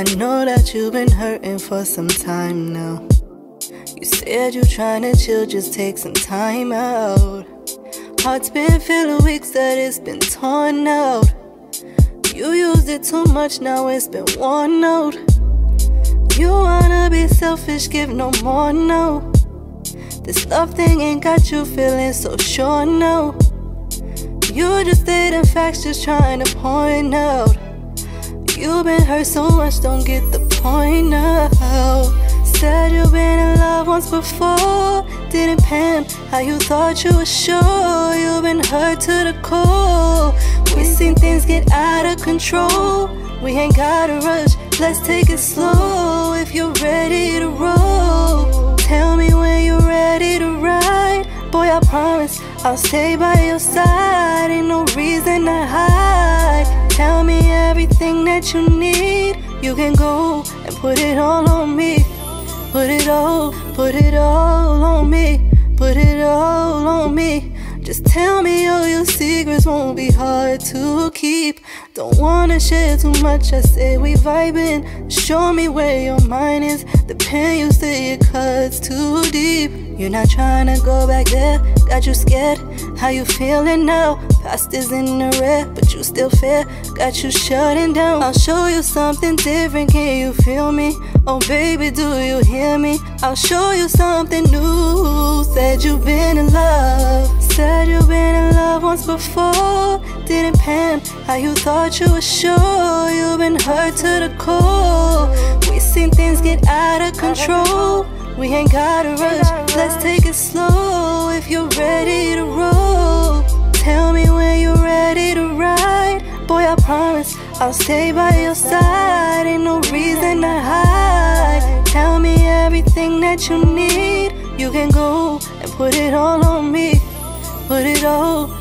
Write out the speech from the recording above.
I know that you've been hurting for some time now. You said you're trying to chill, just take some time out. Heart's been feeling weak, that it's been torn out. You used it too much, now it's been worn out. You wanna be selfish, give no more, no. This love thing ain't got you feeling so sure, no. You just stating facts, just trying to point out. You've been hurt so much, don't get the point now. Said you've been in love once before, didn't pan how you thought you were sure. You've been hurt to the core. We seen things get out of control. We ain't gotta rush, let's take it slow. If you're ready to roll, tell me when you're ready to ride. Boy, I promise I'll stay by your side. Ain't no reason to hide. That you need. You can go and put it all on me. Put it all, put it all on me. Put it all on me. Just tell me all your secrets won't be hard to keep. Don't wanna share too much, I say we vibing. Show me where your mind is. The pain you say it cuts too deep. You're not trying to go back there, got you scared. How you feeling now? Past is in the red, but you still fair. Got you shutting down. I'll show you something different, can you feel me? Oh baby, do you hear me? I'll show you something new. Said you've been once before. Didn't pan how you thought you were sure. You've been hurt to the core. We seen things get out of control. We ain't gotta rush, let's take it slow if you're ready to roll. Tell me when you're ready to ride. Boy, I promise I'll stay by your side. Ain't no reason to hide. Tell me everything that you need. You can go and put it all on me. Put it all